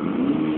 Mm-hmm.